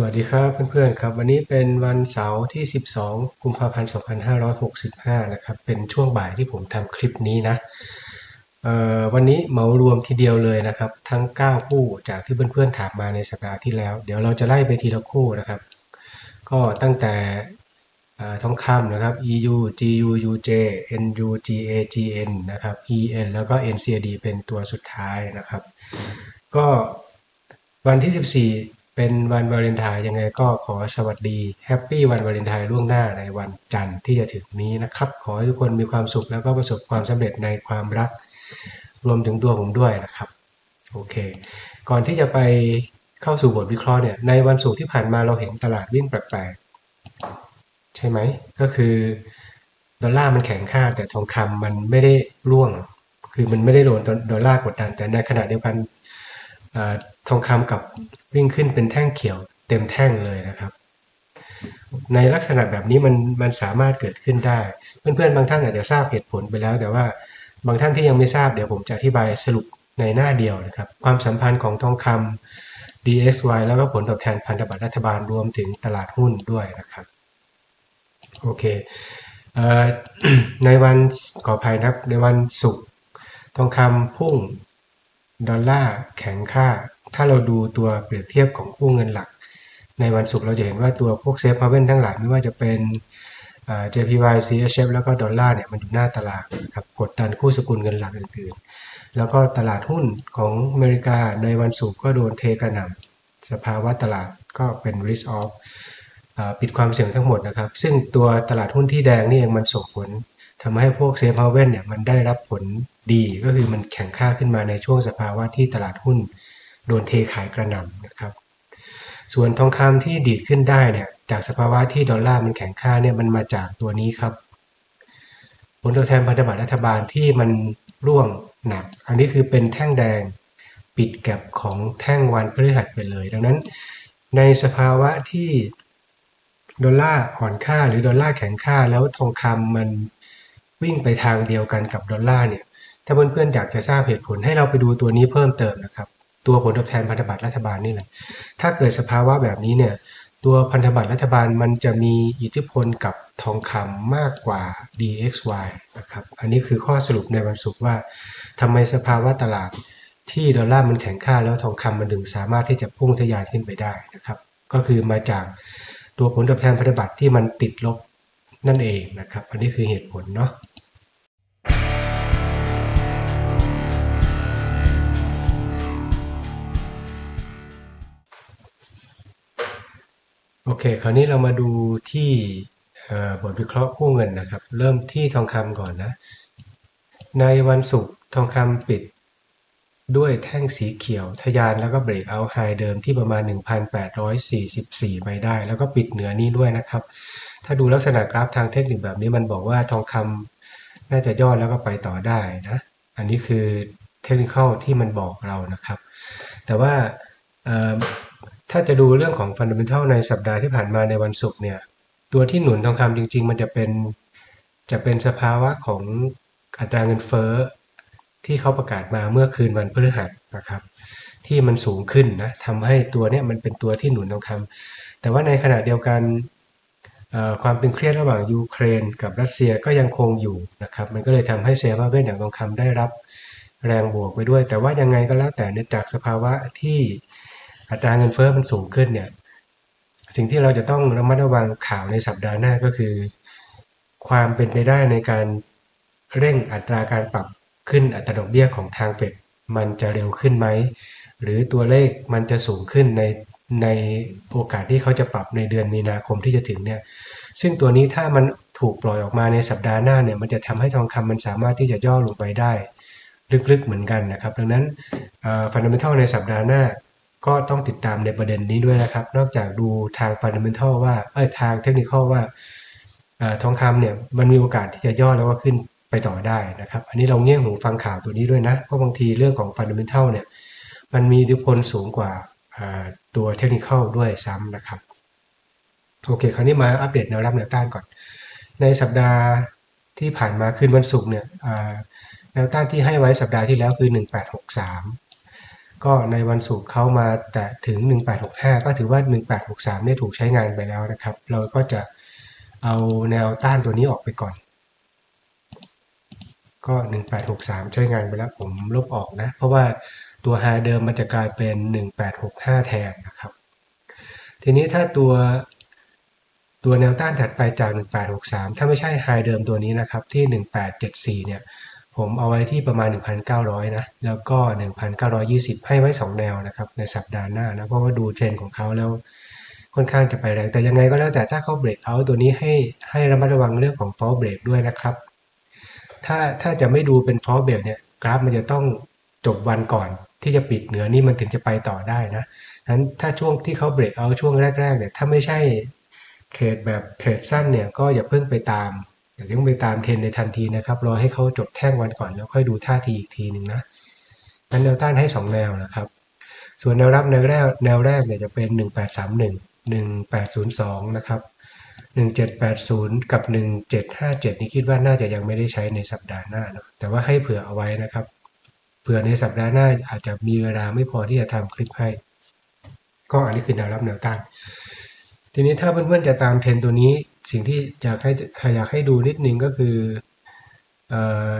สวัสดีครับเพื่อนๆครับ วันนี้เป็นวันเสาร์ที่ 12 กุมภาพันธ์ 2565 นะครับ เป็นช่วงบ่ายที่ผมทำคลิปนี้นะวันนี้เหมารวมทีเดียวเลยนะครับ ทั้ง 9 คู่จากที่เพื่อนๆถามมาในสัปดาห์ที่แล้ว เดี๋ยวเราจะไล่ไปทีละคู่นะครับ ก็ตั้งแต่ทองคำนะครับ EU GU UJ NU GA GN นะครับ EN แล้วก็ NCD เป็นตัวสุดท้ายนะครับ ก็วันที่ 14 เป็นวันวาเลนไทน์ยังไงก็ขอสวัสดี Happy วันวาเลนไทน์ล่วงหน้าในวันจันทร์ที่จะถึงนี้นะครับ ขอให้ทุกคนมีความสุขแล้วก็ประสบความสำเร็จในความรัก รวมถึงตัวผมด้วยนะครับโอเค ก่อนที่จะไปเข้าสู่บทวิเคราะห์เนี่ยในวันศุกร์ที่ผ่านมาเราเห็นตลาดวิ่งแปลกๆใช่ไหมก็คือดอลลาร์มันแข็งค่าแต่ทองคำมันไม่ได้ร่วง คือมันไม่ได้โดนดอลลาร์กดดันแต่ในขณะเดียวกัน ทองคำกับวิ่งขึ้นเป็นแท่งเขียวเต็มแท่งเลยนะครับ ในลักษณะแบบนี้มันมันสามารถเกิดขึ้นได้ เพื่อนๆบางท่านอาจจะทราบเหตุผลไปแล้ว แต่ว่าบางท่านที่ยังไม่ทราบเดี๋ยวผมจะอธิบายสรุปในหน้าเดียวนะครับ ความสัมพันธ์ของทองคำ DXY แล้วก็ผลตอบแทนพันธบัตรรัฐบาลรวมถึงตลาดหุ้นด้วยนะครับโอเคในวันขออภัยนะครับในวันศุกร์ทองคำพุ่ง ดอลลาร์แข็งค่า ถ้าเราดูตัวเปรียบเทียบของคู่เงินหลัก ในวันศุกร์เราจะเห็นว่าตัวพวก safe haven ทั้งหลายไม่ว่าจะเป็น JPY CHF แล้วก็ดอลลาร์เนี่ยมันอยู่หน้าตลาดครับกดดันคู่สกุลเงินหลักอื่นๆ แล้วก็ตลาดหุ้นของอเมริกาในวันศุกร์ก็โดนเทกระหน่ำสภาวะตลาดก็เป็น risk off ปิดความเสี่ยงทั้งหมดนะครับ ซึ่งตัวตลาดหุ้นที่แดงนี่เองมันส่งผลทำให้พวกเซฟเฮาเวนเนี่ยมันได้รับผล ดีก็คือมันแข็งค่าขึ้นมาในช่วงสภาวะที่ตลาดหุ้นโดนเทขายกระหน่ำนะครับ ส่วนทองคำที่ดีดขึ้นได้เนี่ยจากสภาวะที่ดอลลาร์มันแข็งค่าเนี่ยมันมาจากตัวนี้ครับ ผลตอบแทนพันธบัตรรัฐบาลที่มันร่วงหนัก อันนี้คือเป็นแท่งแดงปิดแก็บของแท่งวันพฤหัสไปเลย ดังนั้น ในสภาวะที่ดอลลาร์อ่อนค่าหรือดอลลาร์แข็งค่าแล้วทองคำมันวิ่งไปทางเดียวกันกับดอลลาร์เนี่ย ถ้าเพื่อนๆอยากจะทราบเหตุผลให้เราไปดูตัวนี้เพิ่มเติมนะครับ ตัวผลตอบแทนพันธบัตรรัฐบาลนี่แหละ ถ้าเกิดสภาวะแบบนี้เนี่ย ตัวพันธบัตรรัฐบาลมันจะมีอิทธิพลกับทองคำมากกว่า DXY นะครับ อันนี้คือข้อสรุปในวันศุกร์ว่าทำไมสภาวะตลาดที่ดอลลาร์มันแข็งค่าแล้วทองคำมันถึงสามารถที่จะพุ่งทะยานขึ้นไปได้นะครับ ก็คือมาจากตัวผลตอบแทนพันธบัตรที่มันติดลบนั่นเองนะครับ อันนี้คือเหตุผลเนาะ โอเค คราวนี้เรามาดูที่บทวิเคราะห์คู่เงินนะครับ เริ่มที่ทองคำก่อนนะ ในวันศุกร์ทองคำปิดด้วยแท่งสีเขียวทยานแล้วก็เบรกเอาไฮเดิมที่ประมาณ 1,844 ไปได้ แล้วก็ปิดเหนือนี้ด้วยนะครับ ถ้าดูลักษณะกราฟทางเทคนิคแบบนี้มันบอกว่าทองคำน่าจะย่อแล้วก็ไปต่อได้นะ อันนี้คือเทคนิคที่มันบอกเรานะครับ แต่ว่า ถ้าจะดูเรื่องของ fundamental ในสัปดาห์ที่ผ่านมาในวันศุกร์เนี่ยตัวที่หนุนทองคำจริง ๆ มันจะเป็นจะเป็นสภาวะของอัตราเงินเฟ้อที่เขาประกาศมาเมื่อคืนวันพฤหัสนะครับ ที่มันสูงขึ้นนะทำให้ตัวเนี้ยมันเป็นตัวที่หนุนทองคำแต่ว่าในขณะเดียวกันความตึงเครียดระหว่างยูเครนกับรัสเซียก็ยังคงอยู่นะครับ มันก็เลยทำให้ safe haven อย่างทองคำได้รับแรงบวกไปด้วย แต่ว่ายังไงก็แล้วแต่เนื่องจากสภาวะที่ อัตราเงินเฟ้อมันสูงขึ้นเนี่ย สิ่งที่เราจะต้องระมัดระวังข่าวในสัปดาห์หน้าก็คือ ความเป็นไปได้ในการเร่งอัตราการปรับขึ้นอัตราดอกเบี้ยของทางเฟดมันจะเร็วขึ้นไหม หรือตัวเลขมันจะสูงขึ้นในในโอกาสที่เขาจะปรับในเดือนมีนาคมที่จะถึงเนี่ย ซึ่งตัวนี้ถ้ามันถูกปล่อยออกมาในสัปดาห์หน้าเนี่ยมันจะทำให้ทองคำมันสามารถที่จะย่อลงไปได้ ลึกๆเหมือนกันนะครับ ดังนั้น fundamental ในสัปดาห์หน้า ก็ต้องติดตามในประเด็นนี้ด้วยนะครับ นอกจากดูทาง fundamental ว่าเอ้ยทางเทคนิคว่าทองคำเนี่ยมันมีโอกาสที่จะย่อแล้วก็ขึ้นไปต่อได้นะครับ อันนี้เราเงี่ยหูฟังข่าวตัวนี้ด้วยนะ เพราะบางทีเรื่องของ fundamental เนี่ยมันมีอิทธิพลสูงกว่าตัวเทคนิคด้วยซ้ำนะครับ โอเค คราวนี้มาอัปเดตแนวรับแนวต้านก่อน ในสัปดาห์ที่ผ่านมาคืนวันศุกร์เนี่ยแนวต้านที่ให้ไว้สัปดาห์ที่แล้วคือ 1863 ก็ในวันศุกร์เขามาแตะถึง 1865 ก็ถือว่า 1863เนี่ยถูกใช้งานไปแล้วนะครับ เราก็จะเอาแนวต้านตัวนี้ออกไปก่อน ก็ 1863 ใช้งานไปแล้วผมลบออกนะ เพราะว่าตัวไฮเดิมมันจะกลายเป็น 1865 แทนนะครับ ทีนี้ถ้าตัวตัวแนวต้านถัดไปจาก 1863 ถ้าไม่ใช่ high เดิมตัวนี้นะครับที่ 1874 เนี่ย ผมเอาไว้ที่ประมาณ 1,900 นะ แล้วก็ 1,920 ให้ไว้ 2 แนวนะครับ ในสัปดาห์หน้านะ เพราะว่าดูเทรนของเขาแล้วค่อนข้างจะไปแรง แต่ยังไงก็แล้วแต่ถ้าเขาเบรกเอาตัวนี้ให้ให้ระมัดระวังเรื่องของ false break ด้วยนะครับ ถ้าถ้าจะไม่ดูเป็น false break เนี่ยกราฟมันจะต้องจบวันก่อนที่จะปิดเหนือนี่มันถึงจะไปต่อได้นะนั้นถ้าช่วงที่เขาเบรกเอาช่วงแรกๆเนี่ยถ้าไม่ใช่เทรดแบบเทรดสั้นเนี่ยก็อย่าเพิ่งไปตาม อย่าเพิ่งไปตามเทรนในทันทีนะครับรอให้เขาจบแท่งวันก่อนแล้วค่อยดูท่าทีอีกทีหนึ่งนะนั้นแนวต้านให้ 2 แนวนะครับ ส่วนแนวรับแนวแรกแนวแรกเนี่ยจะเป็น 1831 1802นะครับ1780 กับ 1757 นี่คิดว่าน่าจะยังไม่ได้ใช้ในสัปดาห์หน้านะแต่ว่าให้เผื่อเอาไว้นะครับ เผื่อในสัปดาห์หน้าอาจจะมีเวลาไม่พอที่จะทำคลิปให้ ก็อันนี้คือแนวรับแนวต้าน ทีนี้ถ้าเพื่อนๆจะตามเทรนตัวนี้ สิ่งที่อยากให้อยากให้ดูนิดนึงก็คือเออ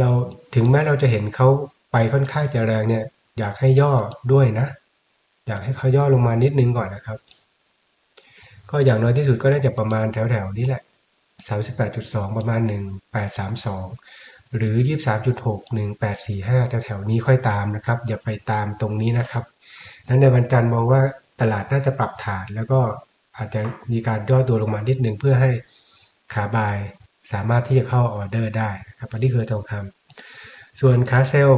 เราถึงแม้เราจะเห็นเขาไปค่อนข้างจะแรงเนี่ย อยากให้ย่อด้วยนะ อยากให้เขาย่อลงมานิดนึงก่อนนะครับ ก็อย่างน้อยที่สุดก็ได้จะประมาณแถวๆนี้แหละ 38.2 ประมาณ 1832 หรือ 23.6 1845 แถวๆนี้ค่อยตามนะครับ อย่าไปตามตรงนี้นะครับนั้นในวันจันทร์มองว่าตลาดน่าจะปรับฐานแล้วก็ อาจจะมีการย่อตัวลงมานิดนึงเพื่อให้ขาบายสามารถที่จะเข้าออเดอร์ได้ครับอันนี้คือทองคำส่วนขาเซล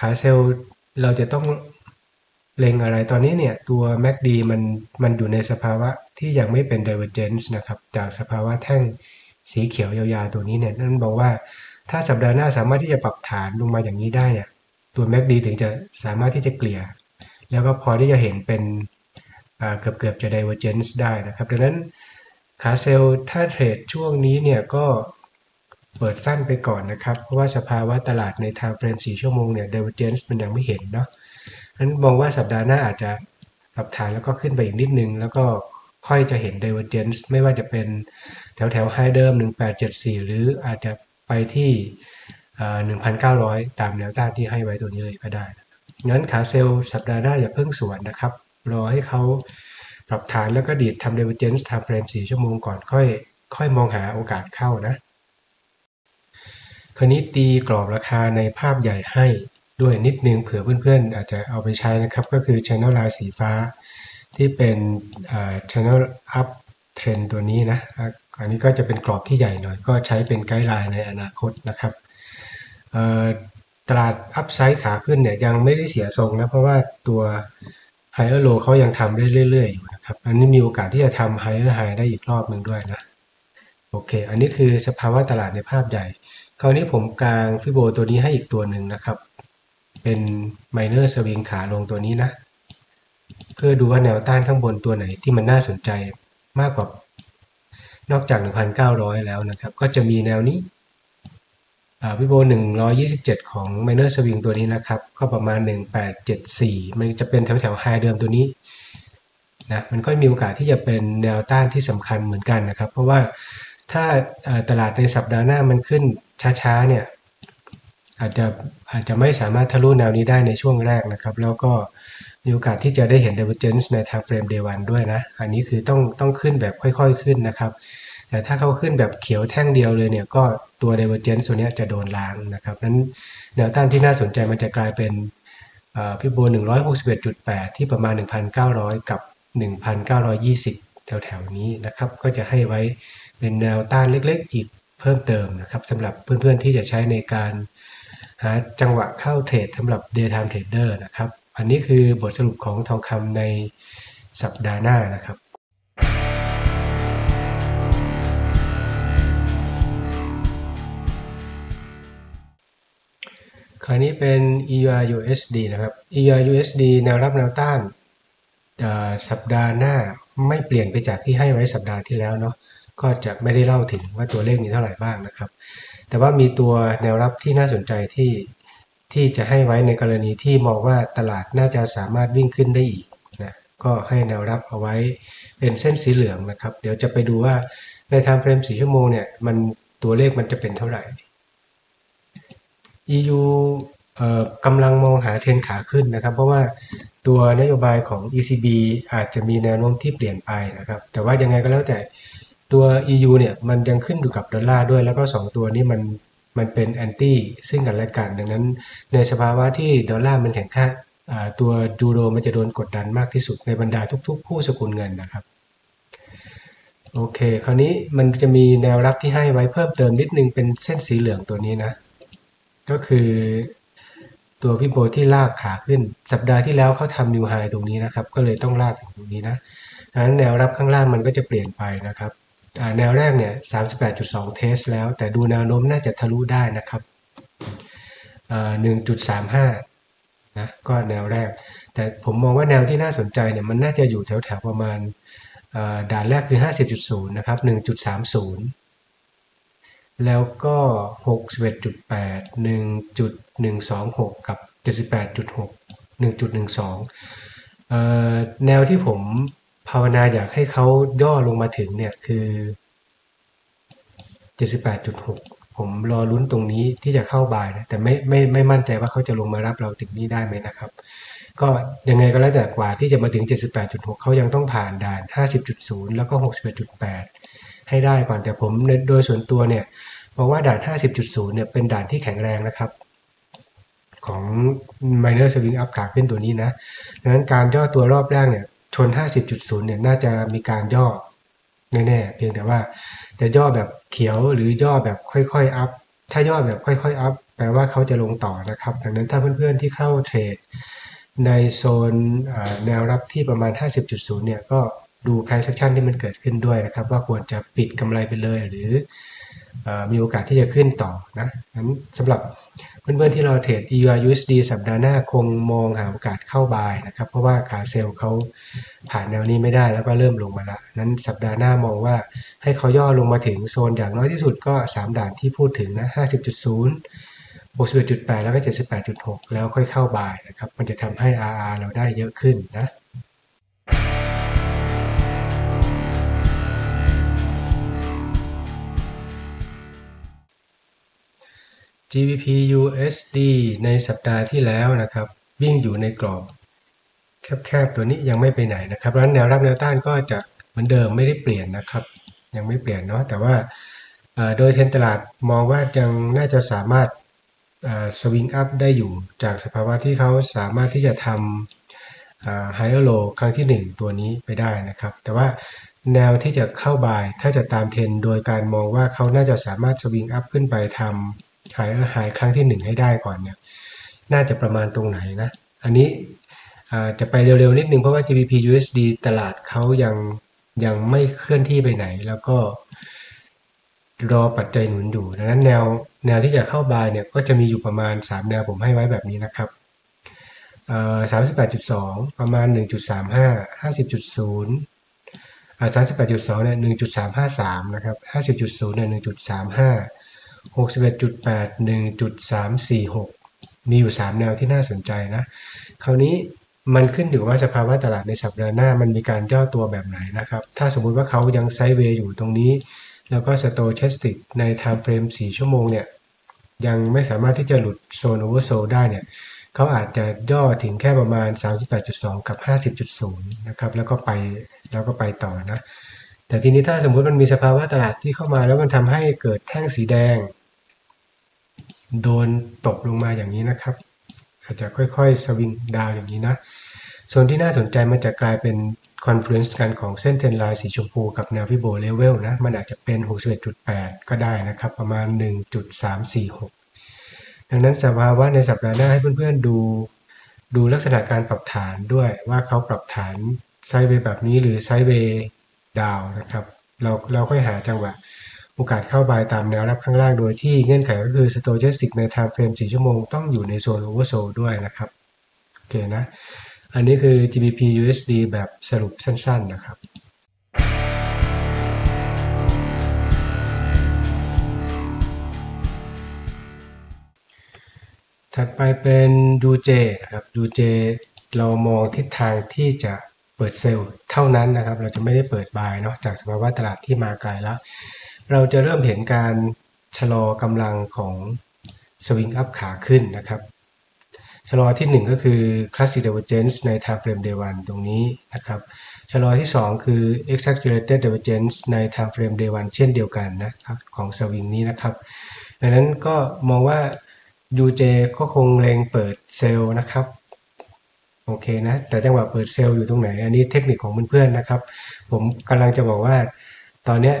ขาเซลเราจะต้องเล็งอะไรตอนนี้เนี่ยตัว MACD มันมันอยู่ในสภาวะที่ยังไม่เป็น divergence นะครับจากสภาวะแท่งสีเขียวยาวๆตัวนี้เนี่ยนั่นบอกว่าถ้าสัปดาห์หน้าสามารถที่จะปรับฐานลงมาอย่างนี้ได้เนี่ยตัว MACD ถึงจะสามารถที่จะเกลี่ย แล้วก็พอที่จะเห็นเป็น เกือบเกือบจะ divergence ได้นะครับ ดังนั้นขาเซลถ้าเทรดช่วงนี้เนี่ยก็เปิดสั้นไปก่อนนะครับ เพราะว่าสภาวะตลาดใน time frame 4 ชั่วโมงเนี่ย divergence มันยังไม่เห็นเนาะนั้นมองว่าสัปดาห์หน้าอาจจะปรับฐานแล้วก็ขึ้นไปอีกนิดนึง แล้วก็ค่อยจะเห็น divergence ไม่ว่าจะเป็นแถวแถวไฮเดิม 1874 หรืออาจจะไปที่ 1,900 ตามแนวต้านที่ให้ไว้ตัวนี้เลยก็ได้งั้นขาเซลล์สัปดาห์หน้าอย่าเพิ่งสวนนะครับ รอให้เขาปรับฐานแล้วก็ดีดทำ divergence time frame 4ชั่วโมงก่อนค่อย ค่อยมองหาโอกาสเข้านะ คราวนี้ตีกรอบราคาในภาพใหญ่ให้ด้วยนิดนึงเผื่อเพื่อนๆ อาจจะเอาไปใช้นะครับ ก็คือ channel line สีฟ้า ที่เป็น channel up trend ตัวนี้นะ อันนี้ก็จะเป็นกรอบที่ใหญ่หน่อย ก็ใช้เป็น guideline ในอนาคตนะครับตลาด upside ขาขึ้นเนี่ยยังไม่ได้เสียทรงนะ เพราะว่าตัว higher low เขายังทำได้เรื่อยๆอยู่นะครับ อันนี้มีโอกาสที่จะทำ higher high ได้อีกรอบหนึ่งด้วยนะ โอเค อันนี้คือสภาวะตลาดในภาพใหญ่ คราวนี้ผมกาง Fibo ตัวนี้ให้อีกตัวหนึ่งนะครับ เป็นไมเนอร์สวิงขาลงตัวนี้นะ เพื่อดูว่าแนวต้านข้างบนตัวไหนที่มันน่าสนใจมากกว่านอกจาก 1,900 แล้วนะครับ ก็จะมีแนวนี้ วิโบ127 ของ Minor Swing ตัวนี้นะครับ ก็ประมาณ 1874 มันจะเป็นแถวแถวไฮเดิมตัวนี้นะมันก็มีโอกาสที่จะเป็นแนวต้านที่สำคัญเหมือนกันนะครับ เพราะว่าถ้าตลาดในสัปดาห์หน้ามันขึ้นช้าๆเนี่ยอาจจะอาจจะไม่สามารถทะลุแนวนี้ได้ในช่วงแรกนะครับ แล้วก็มีโอกาสที่จะได้เห็น divergence ใน time frame day 1ด้วยนะ อันนี้คือต้องต้องขึ้นแบบค่อยๆขึ้นนะครับ แต่ถ้าเขาขึ้นแบบเขียวแท่งเดียวเลยเนี่ยก็ตัว divergence ตัวนี้จะโดนล้างนะครับนั้นแนวต้านที่น่าสนใจมันจะกลายเป็นพิโบ 161.8 ที่ประมาณ 1,900 กับ 1,920 แถวๆนี้นะครับ ก็จะให้ไว้เป็นแนวต้านเล็กๆ อีกเพิ่มเติมนะครับสำหรับเพื่อนๆที่จะใช้ในการหาจังหวะเข้าเทรดสำหรับ daytime trader นะครับ อันนี้คือบทสรุปของทองคำในสัปดาห์หน้านะครับ คราวนี้เป็น EURUSD นะครับ EURUSD แนวรับแนวต้านสัปดาห์หน้าไม่เปลี่ยนไปจากที่ให้ไว้สัปดาห์ที่แล้วเนาะก็จะไม่ได้เล่าถึงว่าตัวเลขมีเท่าไหร่บ้างนะครับ แต่ว่ามีตัวแนวรับที่น่าสนใจที่ที่จะให้ไว้ในกรณีที่มองว่าตลาดน่าจะสามารถวิ่งขึ้นได้อีกนะก็ให้แนวรับเอาไว้เป็นเส้นสีเหลืองนะครับ เดี๋ยวจะไปดูว่าในไทม์เฟรม4ชั่วโมงเนี่ยมันตัวเลขมันจะเป็นเท่าไหร่ EU กำลังมองหาเทรนขาขึ้นนะครับ เพราะว่าตัวนโยบายของ ECB อาจจะมีแนวโน้มที่เปลี่ยนไปนะครับ แต่ว่ายังไงก็แล้วแต่ตัว EU เนี่ยมันยังขึ้นอยู่กับดอลลาร์ด้วย แล้วก็ 2 ตัวนี้มันมันเป็น anti ซึ่งกันและกัน ดังนั้น ในสภาวะที่ดอลลาร์มันแข็งค่าตัวยูโรมันจะโดนกดดันมากที่สุดในบรรดาทุก ๆ คู่สกุลเงินนะครับโอเค คราวนี้มันจะมีแนวรับที่ให้ไว้เพิ่มเติมนิดนึงเป็นเส้นสีเหลืองตัวนี้นะ ก็คือตัวพี่โบที่ลากขาขึ้น สัปดาห์ที่แล้วเขาทำนิวไฮตรงนี้นะครับ ก็เลยต้องลากถึงตรงนี้นะดังนั้นแนวรับข้างล่างมันก็จะเปลี่ยนไปนะครับแนวแรกเนี่ย38.2 เทสแล้ว แต่ดูแนวโน้มน่าจะทะลุได้นะครับ 1.35 นะ ก็แนวแรก แต่ผมมองว่าแนวที่น่าสนใจเนี่ยมันน่าจะอยู่แถวๆประมาณด่านแรกคือ 50.0 นะครับ 1.30 แล้วก็ 61.8 1.126 กับ 78.6 1.12 แนวที่ผมภาวนาอยากให้เขาย่อลงมาถึงเนี่ยคือ 78.6 ผมรอลุ้นตรงนี้ที่จะเข้าบายนะแต่ไม่ไม่ไม่มั่นใจว่าเขาจะลงมารับเราถึงนี้ได้ไหมนะครับ ก็ยังไงก็แล้วแต่กว่าที่จะมาถึง 78.6 เขายังต้องผ่านด่าน 50.0 แล้วก็ 61.8 ให้ได้ก่อนแต่ผมโดยส่วนตัวเนี่ยมองว่าด่าน 50.0 เนี่ยเป็นด่านที่แข็งแรงนะครับ ของ minor swing up ขาขึ้นตัวนี้นะดังนั้นการย่อตัวรอบแรกเนี่ยชน 50.0 เนี่ยน่าจะมีการย่อแน่ๆเพียงแต่ว่าจะย่อแบบเขียวหรือย่อแบบค่อยๆอัพถ้าย่อแบบค่อยๆอัพแปลว่าเขาจะลงต่อนะครับ ดังนั้นถ้าเพื่อนๆที่เข้าเทรดในโซนแนวรับที่ประมาณ 50.0 เนี่ยก็ ดู price action ที่มันเกิดขึ้นด้วยนะครับ ว่าควรจะปิดกำไรไปเลยหรือมีโอกาสที่จะขึ้นต่อนะนั้นสำหรับเพื่อนๆที่เราเทรด EUR USD สัปดาห์หน้าคงมองหาโอกาสเข้าบายนะครับ เพราะว่าขาเซลล์เขาผ่านแนวนี้ไม่ได้แล้วก็เริ่มลงมาละ นั้นสัปดาห์หน้ามองว่าให้เขาย่อลงมาถึงโซนอย่างน้อยที่สุดก็ 3 ด่านที่พูดถึงนะ50.0 61.8 แล้วก็ 78.6 แล้วค่อยเข้าบายนะครับ มันจะทำให้ RR เราได้เยอะขึ้นนะ GBP USD ในสัปดาห์ที่แล้วนะครับ วิ่งอยู่ในกรอบ แคบๆตัวนี้ยังไม่ไปไหนนะครับดังนั้นแนวรับแนวต้านก็จะเหมือนเดิมไม่ได้เปลี่ยนนะครับ ยังไม่เปลี่ยนเนาะแต่ว่าโดยเทรนตลาดมองว่ายังน่าจะสามารถ swing up ได้อยู่จากสภาวะที่เขาสามารถที่จะทำ higher low ครั้งที่ 1 ตัวนี้ไปได้นะครับ แต่ว่าแนวที่จะเข้า buy ถ้าจะตามเทรนโดยการมองว่าเขาน่าจะสามารถ swing up ขึ้นไปทำ หายหายครั้งที่1ให้ได้ก่อนเนี่ยน่าจะประมาณตรงไหนนะ อันนี้จะไปเร็วๆนิดนึงเพราะว่า GBP USD ตลาดเขายังยังไม่เคลื่อนที่ไปไหน แล้วก็รอปัจจัยหนุนอยู่ดังนั้นแนวแนวที่จะเข้าบายเนี่ยก็จะมีอยู่ประมาณ 3 แนวผมให้ไว้แบบนี้นะครับสามสิบแปดจุดสองประมาณหนึ่งจุดสามห้าห้าสิบจุดศูนย์สามสิบแปดจุดสองเนี่ยหนึ่งจุดสามห้าสามนะครับห้าสิบจุดศูนย์เนี่ยหนึ่งจุดสามห้า 61.8 1.346 มีอยู่ 3 แนวที่น่าสนใจนะ คราวนี้มันขึ้นอยู่ว่าสภาวะตลาดในสัปดาห์หน้ามันมีการย่อตัวแบบไหนนะครับ ถ้าสมมุติว่าเขายัง sideway อยู่ตรงนี้ แล้วก็ stochastic ใน time frame 4 ชั่วโมงเนี่ยยังไม่สามารถที่จะหลุดโซน oversold ได้เนี่ยเขาอาจจะย่อถึงแค่ประมาณ 38.2 กับ 50.0 นะครับ แล้วก็ไปแล้วก็ไปต่อนะ แต่ทีนี้ถ้าสมมุติมันมีสภาวะตลาดที่เข้ามาแล้วมันทำให้เกิดแท่งสีแดง โดนตกลงมาอย่างนี้นะครับ อาจจะค่อยๆ swing down อย่างนี้นะส่วนที่น่าสนใจมันจะกลายเป็น confluence กันของเส้น trend line สีชมพูกับแนว Fibo level นะมันอาจจะเป็น 61.8 ก็ได้นะครับ ประมาณ 1.346 ดังนั้นสภาวะในสัปดาห์หน้าให้เพื่อนๆดูดูลักษณะการปรับฐานด้วยว่าเขาปรับฐาน sideway แบบนี้หรือ sideway down นะครับ เราเราค่อยหาจังหวะ โอกาสเข้า buy ตามแนวรับข้างล่างโดยที่เงื่อนไขก็คือ stochastic ใน time frame 4ชั่วโมงต้องอยู่ในโซน oversold ด้วยนะครับ โอเคนะ อันนี้คือ GBP USD แบบสรุปสั้นๆนะครับถัดไปเป็น UJ นะครับ UJ เรามองทิศทางที่จะเปิด sell เท่านั้นนะครับ เราจะไม่ได้เปิด buy เนาะจากสภาวะตลาดที่มาไกลแล้ว เราจะเริ่มเห็นการชะลอกำลังของสวิงอัพขาขึ้นนะครับ ชะลอที่ 1 ก็คือ Classic Divergence ใน Time Frame Day 1 ตรงนี้นะครับ ชะลอที่ 2 คือ Exaggerated Divergence ใน Time Frame Day 1 เช่นเดียวกันนะครับของสวิงนี้นะครับ ดังนั้นก็มองว่า UJ ก็คงเล็งเปิดเซลล์นะครับโอเคนะ แต่จังหวะเปิดเซลล์อยู่ตรงไหน อันนี้เทคนิคของเพื่อนๆนะครับ ผมกำลังจะบอกว่า ตอนนี้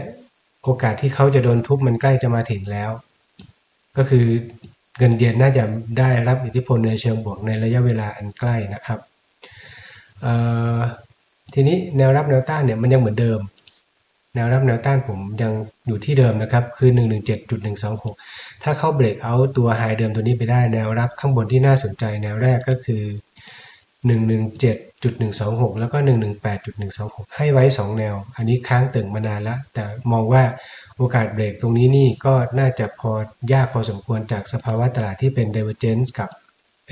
โอกาสที่เขาจะโดนทุบมันใกล้จะมาถึงแล้ว ก็คือเงินเยนน่าจะได้รับอิทธิพลในเชิงบวกในระยะเวลาอันใกล้นะครับทีนี้แนวรับแนวต้านเนี่ยมันยังเหมือนเดิม แนวรับแนวต้านผมยังอยู่ที่เดิมนะครับคือ 117.126 ถ้าเข้าเบรกเอาตัวไฮเดิมตัวนี้ไปได้แนวรับข้างบนที่น่าสนใจแนวแรกก็คือ 117 117.126 แล้วก็ 118.126 ให้ไว้ 2 แนว อันนี้ค้างตึงมานานแล้ว แต่มองว่าโอกาสเบรกตรงนี้นี่ก็น่าจะพอยากพอสมควรจากสภาวะตลาดที่เป็น divergence กับ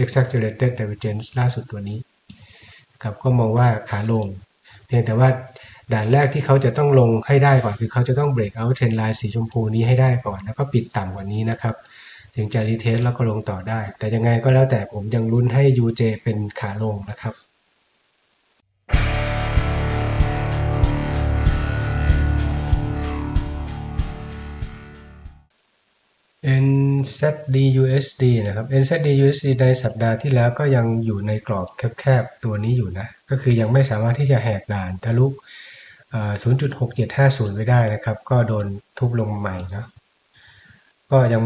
exaggerated divergence ล่าสุดตัวนี้ครับก็มองว่าขาลง เพียงแต่ว่าด่านแรกที่เขาจะต้องลงให้ได้ก่อน คือเขาจะต้องเบรกเอาเทรนไลน์สีชมพูนี้ให้ได้ก่อน แล้วก็ปิดต่ำกว่านี้นะครับ ถึงจะรีเทสแล้วก็ลงต่อได้ แต่ยังไงก็แล้วแต่ผมยังลุ้นให้ UJ เป็นขาลงนะครับ NZD-USD นะครับ NZD-USD ในสัปดาห์ที่แล้วก็ยังอยู่ในกรอบแคบๆ ตัวนี้อยู่นะ ก็คือยังไม่สามารถที่จะแหกด่านทะลุ 0.6750ไว้ได้นะครับ ก็โดนทุบลงใหม่นะก็ยัง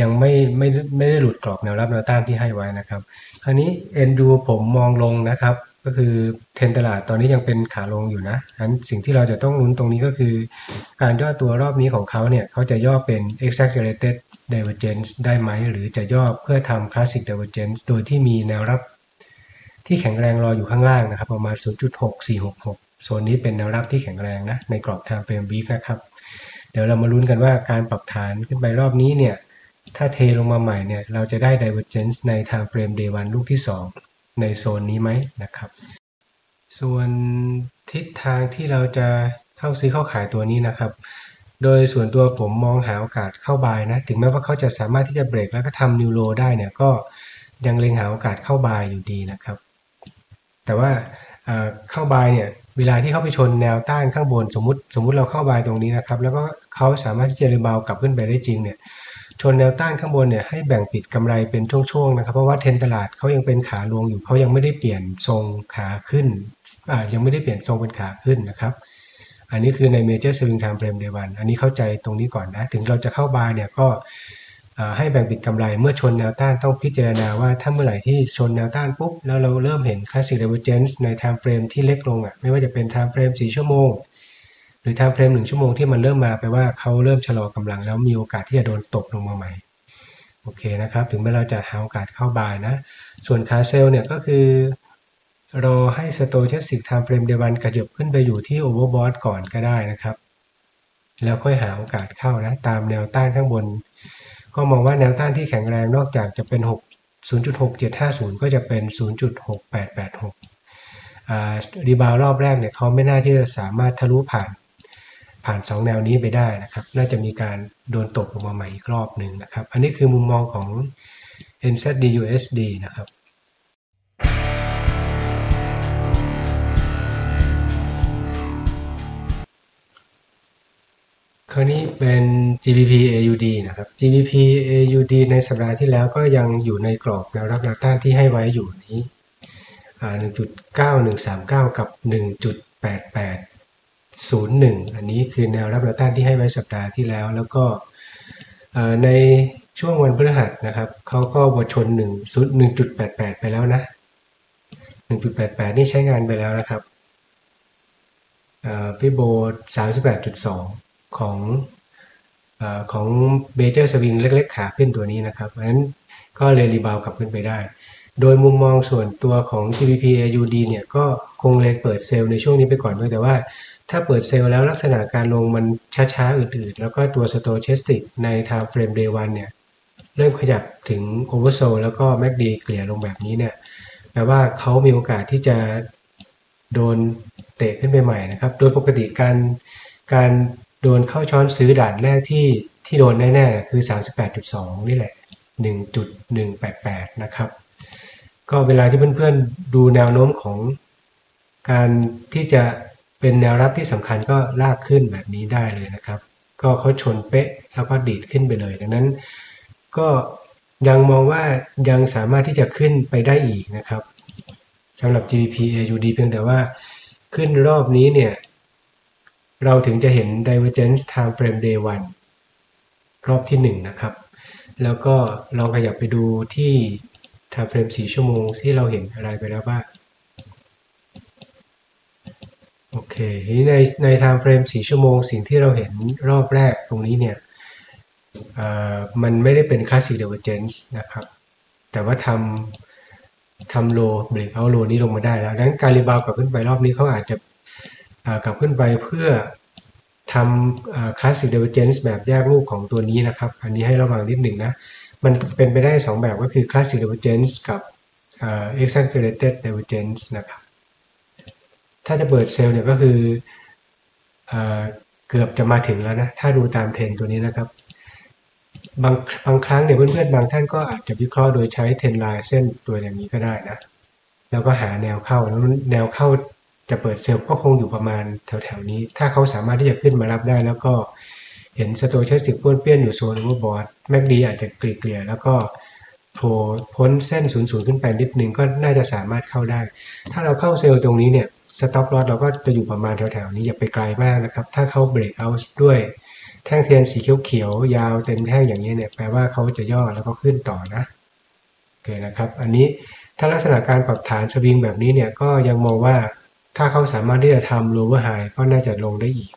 ยังไม่ไม่ไม่ได้หลุดกรอบแนวรับแนวต้านที่ให้ไว้นะครับ คราวนี้ NDU ผมมองลงนะครับ ก็คือเทรนตลาดตอนนี้ยังเป็นขาลงอยู่นะนั้นสิ่งที่เราจะต้องลุ้นตรงนี้ก็คือ การย่อตัวรอบนี้ของเขาเนี่ยเขาจะย่อเป็น exaggerated divergence ได้ไหม หรือจะย่อเพื่อทำ classic divergence โดยที่มีแนวรับที่แข็งแรงรออยู่ข้างล่างนะครับ ประมาณ 0.6466 โซนนี้เป็นแนวรับที่แข็งแรงนะ ในกรอบ time frame week นะครับ เดี๋ยวเรามาลุ้นกันว่าการปรับฐานขึ้นไปรอบนี้เนี่ยถ้าเทลงมาใหม่เนี่ยเราจะได้ divergence ใน time frame day 1ลูกที่ 2 ในโซนนี้ไหมนะครับ ส่วนทิศทางที่เราจะเข้าซื้อเข้าขายตัวนี้นะครับ โดยส่วนตัวผมมองหาโอกาสเข้าบายนะ ถึงแม้ว่าเขาจะสามารถที่จะเบรกแล้วก็ทำนิวโรได้เนี่ยก็ยังเล็งหาโอกาสเข้า buy อยู่ดีนะครับ แต่ว่าเข้า buy เนี่ยเวลาที่เขาไปชนแนวต้านข้างบนสมมติสมมติเราเข้า buy ตรงนี้นะครับ แล้วก็เขาสามารถที่จะ rebound กลับขึ้นไปได้จริงเนี่ย ชนแนวต้านข้างบนเนี่ยให้แบ่งปิดกำไรเป็นช่วงๆนะครับ เพราะว่าเทรนตลาดเขายังเป็นขาลงอยู่เขายังไม่ได้เปลี่ยนทรงขาขึ้นอ่ายังไม่ได้เปลี่ยนทรงเป็นขาขึ้นนะครับ อันนี้คือใน major swing time frame day 1อันนี้เข้าใจตรงนี้ก่อนนะ ถึงเราจะเข้า buy เนี่ยก็ให้แบ่งปิดกำไรเมื่อชนแนวต้านต้องพิจารณาว่าถ้าเมื่อไหร่ที่ชนแนวต้านปุ๊บ แล้วเราเริ่มเห็น classic divergence ใน time frame ที่เล็กลงอะไม่ว่าจะเป็น time frame 4ชั่วโมง หรือ time frame 1ชั่วโมงที่มันเริ่มมาแปลว่าเขาเริ่มชะลอกำลังแล้วมีโอกาสที่จะโดนตกลงมาใหม่โอเคนะครับ ถึงแม้เราจะหาโอกาสเข้า buy นะ ส่วนขา sell เนี่ยก็คือ รอให้ stochastic time frame day 1กระจบขึ้นไปอยู่ที่ overbought ก่อนก็ได้นะครับ แล้วค่อยหาโอกาสเข้านะ ตามแนวต้านข้างบน ก็มองว่าแนวต้านที่แข็งแรงนอกจากจะเป็น 6 0.6750 ก็จะเป็น 0.6886อ่ารีบาวรอบแรกเนี่ยเขาไม่น่าที่จะสามารถทะลุผ่าน ผ่าน 2 แนวนี้ไปได้นะครับ น่าจะมีการโดนตกลงมาใหม่อีกรอบหนึ่งนะครับ อันนี้คือมุมมองของ NZD-USD นะครับคราวนี้เป็น GBP AUD นะครับ GBP AUD ในสัปดาห์ที่แล้วก็ยังอยู่ในกรอบแนวรับแนวต้านที่ให้ไว้อยู่นี้ 1.9139 กับ 1.88 01 อันนี้คือแนวรับแนวต้านที่ให้ไว้สัปดาห์ที่แล้ว แล้วก็ในช่วงวันพฤหัสนะครับเขาก็บวชน1 1.88 ไปแล้วนะ 1.88 นี่ใช้งานไปแล้วนะครับFibo 38.2 ของของ major swing เล็กๆ ขาขึ้นตัวนี้นะครับเพราะฉะนั้นก็เลย rebound กลับขึ้นไปได้ โดยมุมมองส่วนตัวของ GBP AUD เนี่ยก็คงเลยเปิด sell ในช่วงนี้ไปก่อนด้วยแต่ว่า ถ้าเปิด sell แล้วลักษณะการลงมันช้าๆอืดๆแล้วก็ตัว stochastic ใน time frame day 1เนี่ยเริ่มขยับถึง oversold แล้วก็ MACD เกลี่ยลงแบบนี้เนี่ยแปลว่าเขามีโอกาสที่จะโดนเตะขึ้นไปใหม่นะครับ โดยปกติการการโดนเข้าช้อนซื้อด่านแรกที่ที่โดนแน่ๆคือ 38.2 นี่แหละ 1.188 นะครับ ก็เวลาที่เพื่อนๆดูแนวโน้มของการที่จะ เป็นแนวรับที่สำคัญก็ลากขึ้นแบบนี้ได้เลยนะครับ ก็เขาชนเป๊ะแล้วก็ดีดขึ้นไปเลย ดังนั้น ก็ยังมองว่ายังสามารถที่จะขึ้นไปได้อีกนะครับสำหรับ GBP AUD เพียงแต่ว่าขึ้นรอบนี้เนี่ย เราถึงจะเห็น divergence time frame day 1รอบที่ 1 นะครับ แล้วก็ลองขยับไปดูที่ time frame 4 ชั่วโมงที่เราเห็นอะไรไปแล้วบ้าง โอเคทีนี้ในใน time frame 4ชั่วโมง สิ่งที่เราเห็นรอบแรกตรงนี้เนี่ยมันไม่ได้เป็น classic divergence นะครับ แต่ว่าทำทำโลเบรกเอาโลนี้ลงมาได้แล้วดังนั้นการรีบาวกลับขึ้นไปรอบนี้เขาอาจจะกลับขึ้นไปเพื่อทำ classic divergence แบบแยกรูปของตัวนี้นะครับ อันนี้ให้ระวังนิดหนึ่งนะ มันเป็นไปได้ 2 แบบก็คือ classic divergence กับ exaggerated divergence นะครับ ถ้าจะเปิด sell เนี่ยก็คือเกือบจะมาถึงแล้วนะ ถ้าดูตามเทรนตัวนี้นะครับ บางบางครั้งเนี่ยเพื่อนๆบางท่านก็อาจจะวิเคราะห์โดยใช้ trend line เส้นตัวอย่างนี้ก็ได้นะ แล้วก็หาแนวเข้าแล้วแนวเข้าจะเปิด sell ก็คงอยู่ประมาณแถวๆนี้ ถ้าเขาสามารถที่จะขึ้นมารับได้แล้วก็เห็น stochastic ป้วนเปี้ยนอยู่โซน overbought MACD อาจจะเกลี่ยแล้วก็โผล่พ้นเส้น0ูนย์ขึ้นไปนิดนึงก็น่าจะสามารถเข้าได้ ถ้าเราเข้า sell ตรงนี้เนี่ย stop loss เราก็จะอยู่ประมาณแถวๆนี้อย่าไปไกลมากนะครับ ถ้าเขาเบรกเอาด้วยแท่งเทียนสีเขียวๆยาวเต็มแท่งอย่างนี้เนี่ยแปลว่าเขาจะย่อแล้วก็ขึ้นต่อนะโอเคนะครับ อันนี้ถ้าลักษณะการปรับฐานสวิงแบบนี้เนี่ยก็ยังมองว่าถ้าเขาสามารถที่จะทำ lower high ก็น่าจะลงได้อีก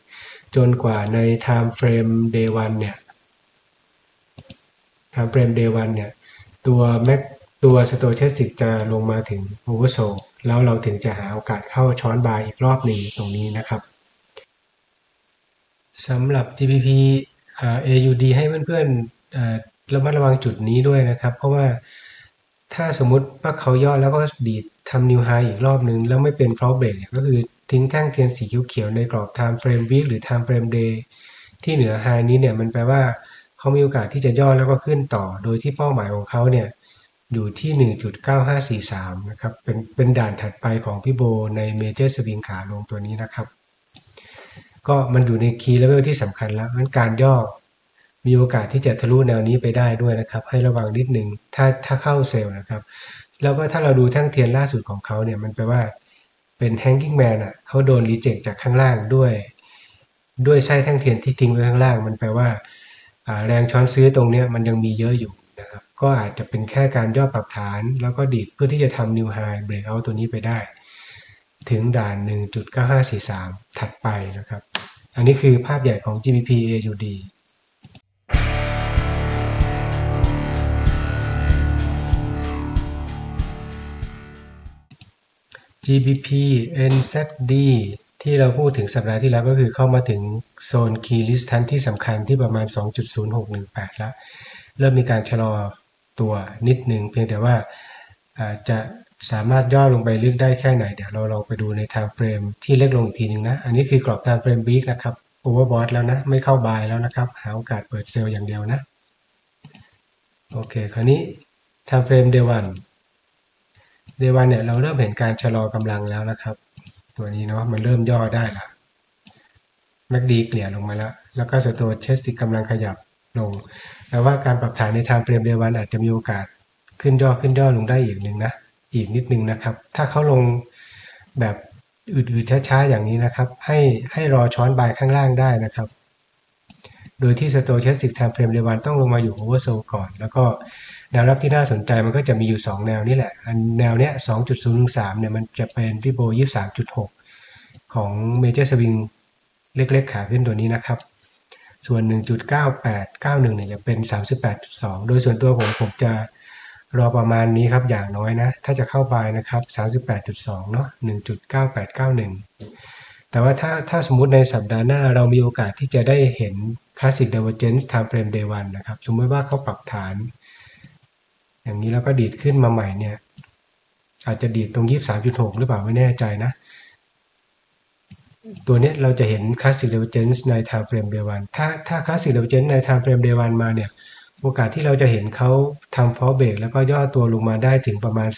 จนกว่าใน time frame day one เนี่ย time frame day one เนี่ย ตัว mac ตัว stochastic จะลงมาถึง oversold แล้วเราถึงจะหาโอกาสเข้าช้อนบายอีกรอบหนึ่งตรงนี้นะครับสำหรับ GPP AUD ให้เพื่อนๆระมัดระวังจุดนี้ด้วยนะครับ เพราะว่าถ้าสมมุติว่าเขาย่อแล้วก็ดีดทำนิวไฮอีกรอบหนึ่งแล้วไม่เป็นฟลอเบรกก็คือทิ้งแท่งเทียนสีเขียวๆในกรอบ time frame week หรือ time frame day ที่เหนือไฮนี้เนี่ยมันแปลว่าเขามีโอกาสที่จะย่อแล้วก็ขึ้นต่อ โดยที่เป้าหมายของเขาเนี่ย อยู่ที่ 1.9543 นะครับ เป็นเป็นด่านถัดไปของ Fibo ใน major swing ขาลงตัวนี้นะครับ ก็มันอยู่ใน key level ที่สำคัญแล้วงั้นการย่อมีโอกาสที่จะทะลุแนวนี้ไปได้ด้วยนะครับ ให้ระวังนิดนึงถ้าถ้าเข้า sell นะครับ แล้วก็ถ้าเราดูแท่งเทียนล่าสุดของเขาเนี่ยมันแปลว่าเป็น hanging man อะเขาโดน reject จากข้างล่างด้วย ด้วยไส้แท่งเทียนที่ทิ้งไว้ข้างล่าง มันแปลว่าแรงช้อนซื้อตรงเนี้ยมันยังมีเยอะอยู่ ก็อาจจะเป็นแค่การย่อปรับฐาน แล้วก็ดีดเพื่อที่จะทำนิวไฮเบรกเอาตัวนี้ไปได้ ถึงด่าน 1.9543 ถัดไปนะครับ อันนี้คือภาพใหญ่ของ GBP AUD GBP NZD ที่เราพูดถึงสัปดาห์ที่แล้วก็คือเข้ามาถึงโซน Key Resistance ที่สำคัญที่ประมาณ 2.0618 แล้ว เริ่มมีการชะลอ ตัวนิดหนึ่งเพียงแต่ว่าจะสามารถย่อลงไปลึกได้แค่ไหน เดี๋ยวเราลองไปดูใน time frame ที่เล็กลงอีกทีนึงนะ อันนี้คือกรอบ time frame week นะครับ overbought แล้วนะ ไม่เข้าบายแล้วนะครับ หาโอกาสเปิดเซลล์อย่างเดียวนะ โอเค คราวนี้ time frame day one day one เนี่ยเราเริ่มเห็นการชะลอกำลังแล้วนะครับ ตัวนี้เนาะมันเริ่มย่อได้ละแมกดีเกลี่ยลงมาแล้ว แล้วก็สตัวเชสติกกำลังขยับลง แปลว่าการปรับฐานใน time frame day one อาจจะมีโอกาสขึ้นย่อขึ้นย่อลงได้อีกหนึ่งนะอีกนิดนึงนะครับ ถ้าเขาลงแบบอืดๆช้าๆอย่างนี้นะครับ ให้ให้รอช้อนบายข้างล่างได้นะครับ โดยที่สโต c h สติกไทม์เฟรมเรวันต้องลงมาอยู่ oversold ก่อน แล้วก็แนวรับที่น่าสนใจมันก็จะมีอยู่ 2 แนวนี่แหละ อันแนวเนี้ย2.013เนี่ยมันจะเป็น Fibo 23.6ของ major swing เล็กๆขาขึ้นตัวนี้นะครับ ส่วน 1.9891เนี่ยจะเป็น 38.2 โดยส่วนตัวผมผมจะรอประมาณนี้ครับอย่างน้อยนะ ถ้าจะเข้า buy นะครับ 38.2 เนาะ1.9891 แต่ว่าถ้าถ้าสมมุติในสัปดาห์หน้าเรามีโอกาสที่จะได้เห็น Classic Divergence Time Frame Day 1นะครับ สมมติว่าเขาปรับฐาน อย่างนี้แล้วก็ดีดขึ้นมาใหม่เนี่ย อาจจะดีดตรง 23.6 หรือเปล่าไม่แน่ใจนะ ตัวนี้เราจะเห็น Classic Divergence ใน Time Frame Day 1ถ้าถ้า Classic Divergence ใน Time Frame Day 1มาเนี่ยโอกาสที่เราจะเห็นเขาทำ fall break แล้วก็ย่อตัวลงมาได้ถึงประมาณ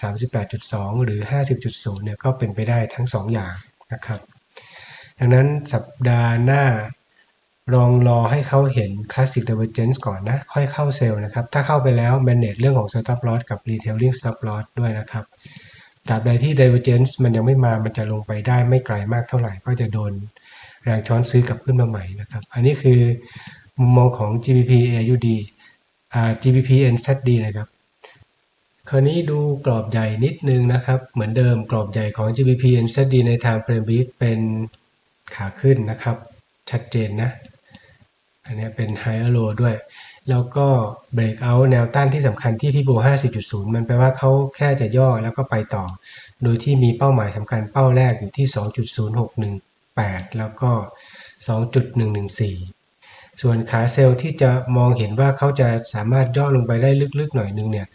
38.2 หรือ 50.0 เนี่ยก็เป็นไปได้ทั้ง 2 อย่างนะครับ ดังนั้นสัปดาห์หน้าลองรอให้เขาเห็น Classic Divergence ก่อนนะ ค่อยเข้าเซลล์นะครับ ถ้าเข้าไปแล้ว manage เรื่องของ Stop Loss กับ Retailing Stop Loss ด้วยนะครับ ตราบใดที่ Divergence มันยังไม่มา มันจะลงไปได้ไม่ไกลมากเท่าไหร่ ก็จะโดนแรงช้อนซื้อกลับขึ้นมาใหม่นะครับ อันนี้คือมุมมองของ GBP AUD อ่า GBP NZD นะครับ คราวนี้ดูกรอบใหญ่นิดนึงนะครับ เหมือนเดิมกรอบใหญ่ของ GBP NZD ใน Time Frame Week เป็นขาขึ้นนะครับ ชัดเจนนะ อันนี้เป็น Higher Low ด้วย แล้วก็ Break Out แนวต้านที่สำคัญที่พี่โบ50.0 มันแปลว่าเขาแค่จะย่อแล้วก็ไปต่อ โดยที่มีเป้าหมายสำคัญเป้าแรกอยู่ที่ 2.0618 แล้วก็ 2.114 ส่วนขาเซลล์ที่จะมองเห็นว่าเขาจะสามารถย่อลงไปได้ลึกๆหน่อยนึงเนี่ย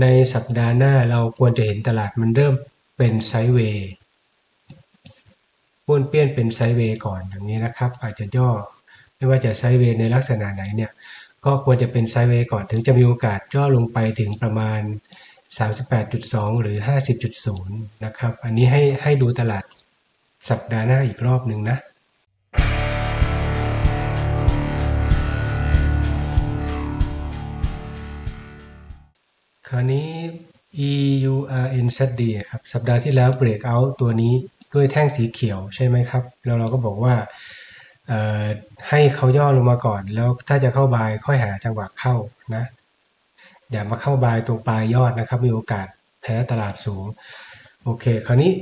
ในสัปดาห์หน้าเราควรจะเห็นตลาดมันเริ่มเป็นไซด์เวย์ป้วนเปี้ยนเป็นไซด์เวย์ก่อนอย่างนี้นะครับ อาจจะย่อไม่ว่าจะไซด์เวย์ในลักษณะไหนเนี่ย ก็ควรจะเป็นไซด์เวย์ก่อนถึงจะมีโอกาสย่อลงไปถึงประมาณ 38.2 หรือ 50.0 นะครับ อันนี้ให้ให้ดูตลาดสัปดาห์หน้าอีกรอบหนึ่งนะคราวนี้ EURNZD ครับ สัปดาห์ที่แล้ว break out ตัวนี้ด้วยแท่งสีเขียวใช่ไหมครับ แล้วเราก็บอกว่า ให้เขาย่อลงมาก่อน แล้วถ้าจะเข้าบายค่อยหาจังหวะเข้านะอย่ามาเข้าบายตรงปลายยอดนะครับ มีโอกาสแพ้ตลาดสูง โอเค คราวนี้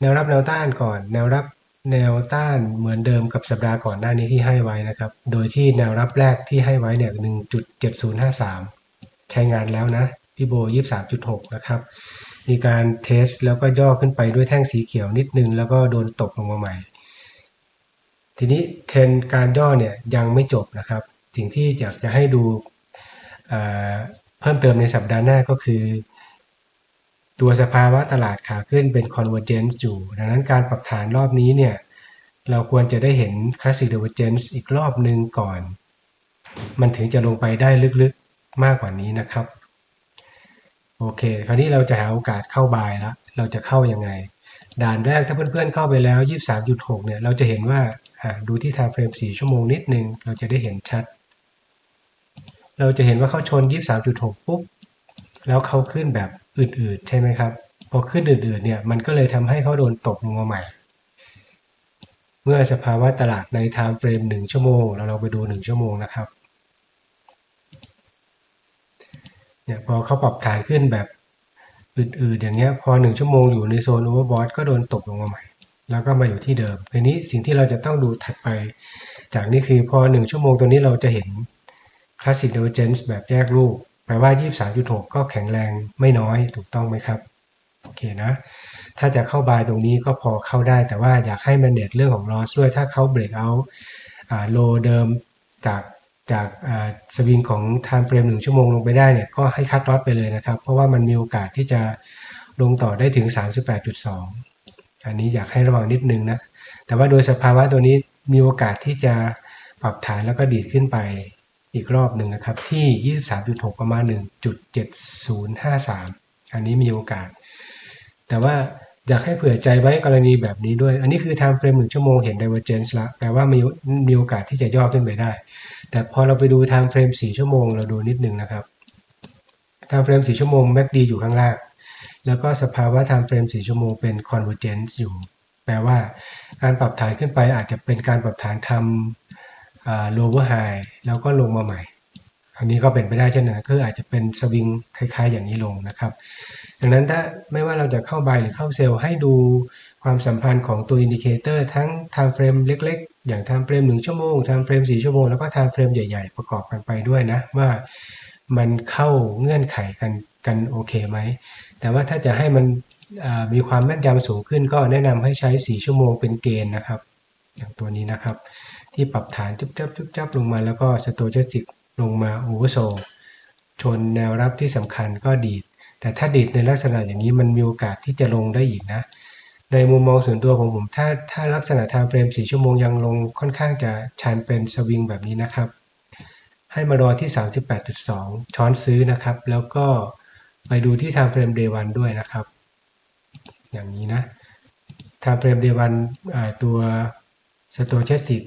แนวรับแนวต้านก่อน แนวรับแนวต้านเหมือนเดิมกับสัปดาห์ก่อนหน้านี้ที่ให้ไว้นะครับ โดยที่แนวรับแรกที่ให้ไว้เนี่ย1.7053 ใช้งานแล้วนะพี่โบ 23.6 นะครับ มีการเทสแล้วก็ย่อขึ้นไปด้วยแท่งสีเขียวนิดนึง แล้วก็โดนตกลงมาใหม่ ทีนี้เทรนการย่อเนี่ยยังไม่จบนะครับ สิ่งที่อยากจะให้ดูเพิ่มเติมในสัปดาห์หน้าก็คือ ตัวสภาวะตลาดขาขึ้นเป็น convergence อยู่ ดังนั้นการปรับฐานรอบนี้เนี่ยเราควรจะได้เห็น classic divergence อีกรอบหนึ่งก่อน มันถึงจะลงไปได้ลึกๆมากกว่านี้นะครับ โอเค คราวนี้เราจะหาโอกาสเข้าบายแล้ว เราจะเข้ายังไง ด่านแรกถ้าเพื่อนๆเข้าไปแล้ว 23.6เนี่ยเราจะเห็นว่า ดูที่ time frame 4 ชั่วโมงนิดนึง เราจะได้เห็นชัด เราจะเห็นว่าเขาชน 23.6 ปุ๊บ แล้วเขาขึ้นแบบอืดๆ ใช่ไหมครับ พอขึ้นอืดๆเนี่ยมันก็เลยทำให้เขาโดนตกลงมาใหม่ เมื่อสภาวะตลาดใน time frame 1 ชั่วโมง เราเราไปดู 1 ชั่วโมงนะครับเนี่ยพอเขาปรับฐานขึ้นแบบอืดๆอย่างเงี้ยพอหนึ่งชั่วโมงอยู่ในโซน overbought ก็โดนตกลงมาใหม่ แล้วก็มาอยู่ที่เดิมทีนี้สิ่งที่เราจะต้องดูถัดไป จากนี้คือพอหนึ่งชั่วโมงตัวนี้เราจะเห็น Classic Divergence แบบแยกรูป แปลว่า 23.6 ก็แข็งแรงไม่น้อยถูกต้องไหมครับ โอเคนะ ถ้าจะเข้าบายตรงนี้ก็พอเข้าได้ แต่ว่าอยากให้มันเน็ตเรื่องของ loss ด้วย ถ้าเขา break out โลเดิมจากจากสวิงของ time frame 1ชั่วโมงลงไปได้เนี่ย ก็ให้คัดลอตไปเลยนะครับ เพราะว่ามันมีโอกาสที่จะลงต่อได้ถึง 38.2 อันนี้อยากให้ระวังนิดนึงนะ แต่ว่าโดยสภาวะตัวนี้มีโอกาสที่จะปรับฐานแล้วก็ดีดขึ้นไปอีกรอบหนึ่งนะครับ ที่ 23.6 ประมาณ 1.7053 อันนี้มีโอกาส แต่ว่าอยากให้เผื่อใจไว้กรณีแบบนี้ด้วย อันนี้คือ time frame 1ชั่วโมงเห็น divergence ละ แปลว่ามีมีโอกาสที่จะย่อขึ้นไปได้ แต่พอเราไปดู time frame 4 ชั่วโมง เราดูนิดนึงนะครับ time frame 4 ชั่วโมง MACD อยู่ข้างล่าง แล้วก็สภาวะ time frame 4ชั่วโมงเป็น convergence อยู่ แปลว่าการปรับฐานขึ้นไปอาจจะเป็นการปรับฐานทำ lower high แล้วก็ลงมาใหม่ อันนี้ก็เป็นไปได้เช่นกันคืออาจจะเป็นสวิงคล้ายๆ อย่างนี้ลงนะครับ ดังนั้นถ้าไม่ว่าเราจะเข้า buy หรือเข้า sell ให้ดูความสัมพันธ์ของตัว indicator ทั้ง time frame เล็ก ๆ อย่าง time frame 1 ชั่วโมง time frame 4 ชั่วโมง แล้วก็ time frame ใหญ่ ๆ ประกอบกันไปด้วยนะ ว่ามันเข้าเงื่อนไขกันกันโอเคไหมแต่ว่าถ้าจะให้มันมีความแม่นยำสูงขึ้นก็แนะนำให้ใช้ 4 ชั่วโมงเป็นเกณฑ์นะครับ อย่างตัวนี้นะครับ ที่ปรับฐานจุ๊บจับจุ๊บจับลงมาแล้วก็ stochastic ลงมา oversold ชนแนวรับที่สำคัญก็ดีด แต่ถ้าดีดในลักษณะอย่างนี้มันมีโอกาสที่จะลงได้อีกนะ ในมุมมองส่วนตัวของผมถ้าถ้าลักษณะ time frame 4 ชั่วโมงยังลงค่อนข้างจะชันเป็นสวิงแบบนี้นะครับ ให้มารอที่ 38.2 ช้อนซื้อนะครับ แล้วก็ ไปดูที่ time frame day 1 ด้วยนะครับ อย่างนี้นะ time frame day 1ตัว stochastic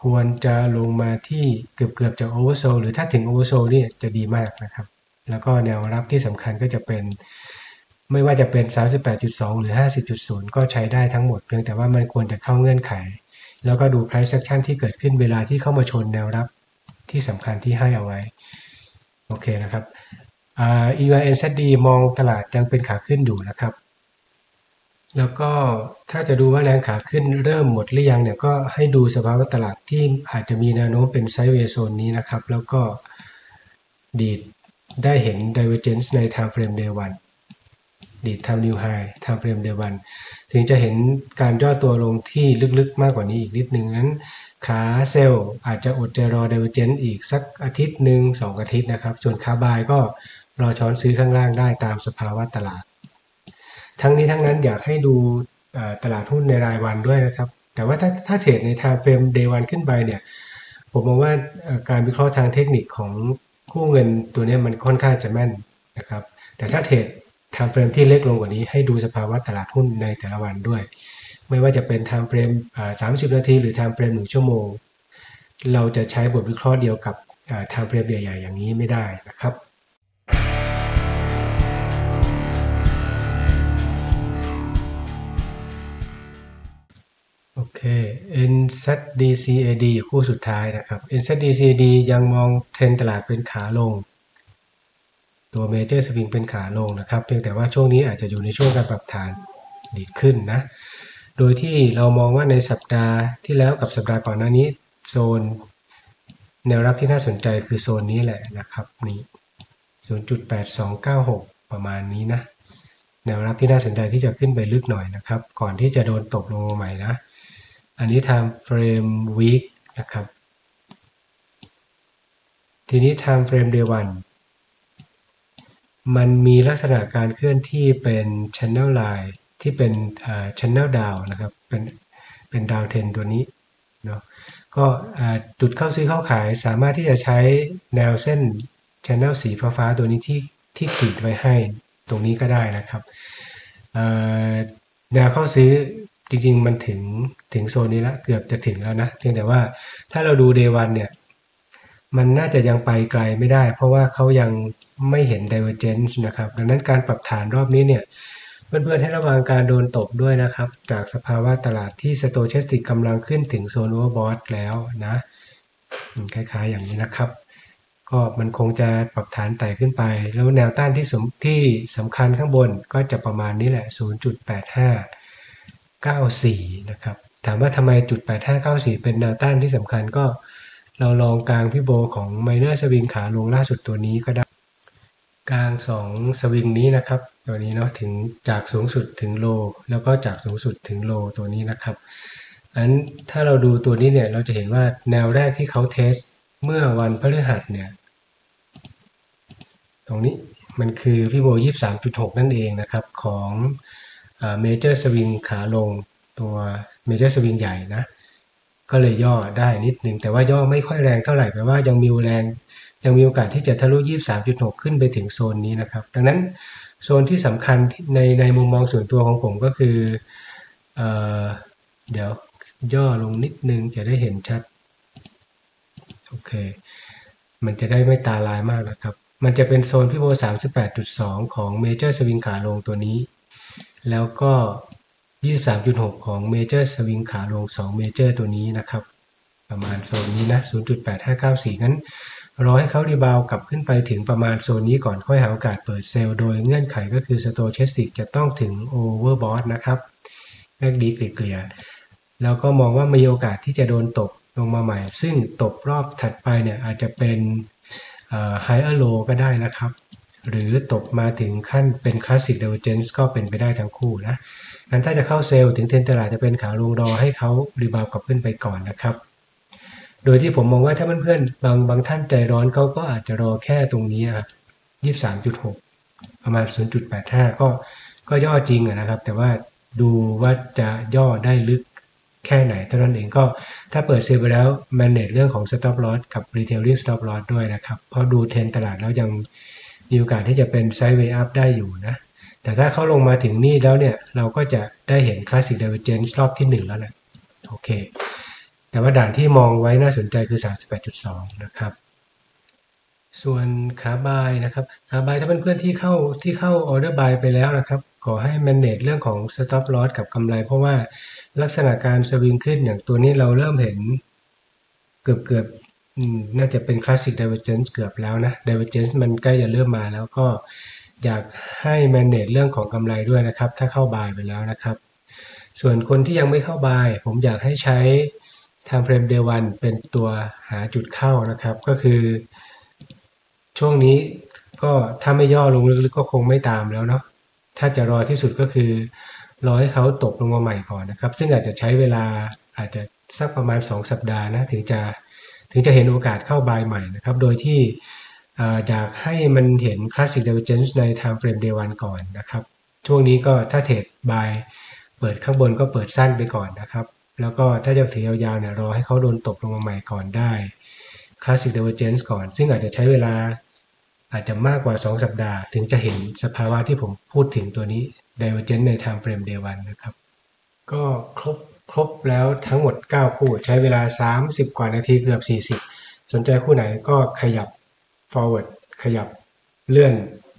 ควรจะลงมาที่เกือบเกือบจะ oversold หรือถ้าถึง oversold นี่จะดีมากนะครับ แล้วก็แนวรับที่สำคัญก็จะเป็นไม่ว่าจะเป็น 38.2 หรือ 50.0 ก็ใช้ได้ทั้งหมด เพียงแต่ว่ามันควรจะเข้าเงื่อนไข แล้วก็ดู price action ที่เกิดขึ้นเวลาที่เข้ามาชนแนวรับที่สำคัญที่ให้เอาไว้ โอเคนะครับ EYNZD มองตลาดยังเป็นขาขึ้นอยู่นะครับ แล้วก็ถ้าจะดูว่าแรงขาขึ้นเริ่มหมดหรือยังเนี่ยก็ให้ดูสภาวะตลาดที่อาจจะมีแนวโน้มเป็นไซด์เวย์โซนนี้นะครับ แล้วก็ดีดได้เห็น divergence ใน time frame day 1ดีด time new high time frame day 1ถึงจะเห็นการย่อตัวลงที่ลึกๆมากกว่านี้อีกนิดนึงนั้นขาเซลล์อาจจะอดใจรอ divergence อีกสักอาทิตย์หนึ่งสองอาทิตย์นะครับ ส่วนขาบายก็ รอช้อนซื้อข้างล่างได้ตามสภาวะตลาด ทั้งนี้ทั้งนั้นอยากให้ดูตลาดหุ้นในรายวันด้วยนะครับ แต่ว่าถ้าถ้าเทรดใน time frame day 1ขึ้นไปเนี่ย ผมมองว่าการวิเคราะห์ทางเทคนิคของคู่เงินตัวนี้มันค่อนข้างจะแม่นนะครับ แต่ถ้าเทรด time frame ที่เล็กลงกว่านี้ให้ดูสภาวะตลาดหุ้นในแต่ละวันด้วย ไม่ว่าจะเป็น time frame 30นาทีหรือ time frame 1ชั่วโมง เราจะใช้บทวิเคราะห์เดียวกับ time frame ใหญ่ๆอย่างนี้ไม่ได้นะครับ ค NZDCAD คู่สุดท้ายนะครับ NZDCAD ยังมองเทรนตลาดเป็นขาลง ตัวเมเจอร์สวิงเป็นขาลงนะครับ เพียงแต่ว่าช่วงนี้อาจจะอยู่ในช่วงการปรับฐานดีดขึ้นนะ โดยที่เรามองว่าในสัปดาห์ที่แล้วกับสัปดาห์ก่อนหน้านี้โซน แนวรับที่น่าสนใจคือโซนนี้แหละนะครับนี่0.8296 ประมาณนี้นะ แนวรับที่น่าสนใจที่จะขึ้นไปลึกหน่อยนะครับ ก่อนที่จะโดนตกลงมาใหม่นะ อันนี้ time frame week นะครับ ทีนี้ time frame day one มันมีลักษณะการเคลื่อนที่เป็น channel line ที่เป็น channel down นะครับ เป็นเป็น down trend ตัวนี้เนาะก็จุดเข้าซื้อเข้าขายสามารถที่จะใช้แนวเส้น channel สีฟ้าๆตัวนี้ที่ที่ขีดไว้ให้ตรงนี้ก็ได้นะครับแนวเข้าซื้อ จริงๆ มันถึงถึงโซนนี้แล้วเกือบจะถึงแล้วนะเพียงแต่ว่าถ้าเราดูเดวันเนี่ยมันน่าจะยังไปไกลไม่ได้ เพราะว่าเขายังไม่เห็น divergence นะครับ ดังนั้นการปรับฐานรอบนี้เนี่ยเพื่อนๆให้ระวังการโดนตกด้วยนะครับ จากสภาวะตลาดที่ stochastic กำลังขึ้นถึงโซน overbought แล้วนะคล้ายๆอย่างนี้นะครับ ก็มันคงจะปรับฐานไต่ขึ้นไป แล้วแนวต้านที่สมที่สำคัญข้างบนก็จะประมาณนี้แหละ 0.85 94นะครับถามว่าทำไมจุด 8594 เป็นแนวต้านที่สำคัญก็เราลองกาง fibo ของ minor swing ขาลงล่าสุดตัวนี้ก็ได้ กาง 2 สวิงนี้นะครับตัวนี้เนาะถึงจากสูงสุดถึง low แล้วก็จากสูงสุดถึง low ตัวนี้นะครับอันถ้าเราดูตัวนี้เนี่ยเราจะเห็นว่าแนวแรกที่เขา test เมื่อวันพฤหัสเนี่ยตรงนี้มันคือ fibo 23.6 นั่นเองนะครับของ major swing ขาลงตัวเมเจอร์สวิงใหญ่นะก็เลยย่อได้นิดนึง แต่ว่าย่อไม่ค่อยแรงเท่าไหร่แปลว่ายังมีแรง ยังมีโอกาสที่จะทะลุ 23.6 ขึ้นไปถึงโซนนี้นะครับ ดังนั้นโซนที่สำคัญในในมุมมองส่วนตัวของผมก็คือเอเดี๋ยวย่อลงนิดนึงจะได้เห็นชัด โอเค มันจะได้ไม่ตาลายมากนะครับ มันจะเป็นโซนพี่โบ38.2 ของเมเจอร์สวิงขาลงตัวนี้ แล้วก็ 23.6 ของ major swing ขาลง2 major ตัวนี้นะครับ ประมาณโซนนี้นะ 0.8594นั้นรอให้เขา rebound กลับขึ้นไปถึงประมาณโซนนี้ก่อนค่อยหาโอกาสเปิด sell โดยเงื่อนไขก็คือ stochastic จะต้องถึง overbought นะครับ MACD เคลียร์แล้วก็มองว่ามีโอกาสที่จะโดนตกลงมาใหม่ ซึ่งตกรอบถัดไปเนี่ยอาจจะเป็น higher low ก็ได้นะครับ หรือตกมาถึงขั้นเป็น classic divergence ก็เป็นไปได้ทั้งคู่นะงั้นถ้าจะเข้า sell ถึงเทนตลาดจะเป็นขาลงรอให้เขา rebound กลับขึ้นไปก่อนนะครับ โดยที่ผมมองว่าถ้าเพื่อนๆบางบางท่านใจร้อนเขาก็อาจจะรอแค่ตรงนี้ครับยี่สามจุดหกประมาณศูนย์จุดแปดห้าก็ก็ย่อจริงนะครับ แต่ว่าดูว่าจะย่อได้ลึกแค่ไหนเท่านั้นเองก็ถ้าเปิดซื้อไปแล้ว manage เรื่องของ stop loss กับ trailing stop loss ด้วยนะครับ เพราะดูเทรนตลาดแล้วยัง มีโอกาสที่จะเป็น sideways up ได้อยู่นะ แต่ถ้าเขาลงมาถึงนี่แล้วเนี่ย เราก็จะได้เห็น classic divergence รอบที่ 1 แล้วแหละโอเค แต่ว่าด่านที่มองไว้น่าสนใจคือ 38.2 นะครับ ส่วนขาบายนะครับ ขาบายถ้าเพื่อนๆที่เข้าที่เข้า order buy ไปแล้วนะครับขอให้ manage เรื่องของ stop loss กับกำไร เพราะว่าลักษณะการสวิงขึ้นอย่างตัวนี้เราเริ่มเห็นเกือบเกือบ น่าจะเป็น classic divergence เกือบแล้วนะ divergence มันใกล้จะเริ่มมาแล้วก็อยากให้ manage เรื่องของกำไรด้วยนะครับ ถ้าเข้าบายไปแล้วนะครับ ส่วนคนที่ยังไม่เข้าบาย ผมอยากให้ใช้ time frame day one เป็นตัวหาจุดเข้านะครับ ก็คือ ช่วงนี้ก็ถ้าไม่ย่อลงลึกๆก็คงไม่ตามแล้วเนาะถ้าจะรอที่สุดก็คือรอให้เขาตกลงมาใหม่ก่อนนะครับ ซึ่งอาจจะใช้เวลาอาจจะสักประมาณ 2 สัปดาห์นะถึงจะ ถึงจะเห็นโอกาสเข้าบายใหม่นะครับ โดยที่อยากให้มันเห็น Classic Divergence ใน Time Frame Day 1ก่อนนะครับ ช่วงนี้ก็ถ้าเทรดบายเปิดข้างบนก็เปิดสั้นไปก่อนนะครับ แล้วก็ถ้าจะถือยาวๆเนี่ยรอให้เขาโดนตกลงมาใหม่ก่อนได้ Classic Divergence ก่อน ซึ่งอาจจะใช้เวลาอาจจะมากกว่า 2 สัปดาห์ ถึงจะเห็นสภาวะที่ผมพูดถึงตัวนี้ Divergence ใน Time Frame Day 1นะครับ ก็ครบ ครบแล้วทั้งหมด 9 คู่ ใช้เวลา 30 กว่านาทีเกือบ 40 สนใจคู่ไหนก็ขยับ forward ขยับเลื่อน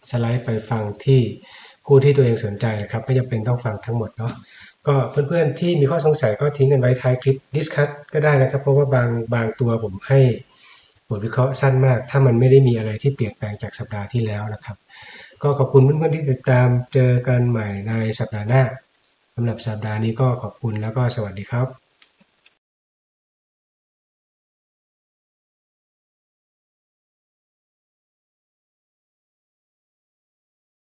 สไลด์ไปฟังที่คู่ที่ตัวเองสนใจนะครับไม่จำเป็นต้องฟังทั้งหมดเนาะก็เพื่อนๆที่มีข้อสงสัยก็ทิ้งกันไว้ท้ายคลิป discuss ก็ได้นะครับ เพราะว่าบางบางตัวผมให้บทวิเคราะห์สั้นมาก ถ้ามันไม่ได้มีอะไรที่เปลี่ยนแปลงจากสัปดาห์ที่แล้วนะครับ ก็ขอบคุณเพื่อนๆที่ติดตามเจอกันใหม่ในสัปดาห์หน้าำหรับสัปดาห์นี้ก็ขอบคุณแล้วก็สวัสดีครับ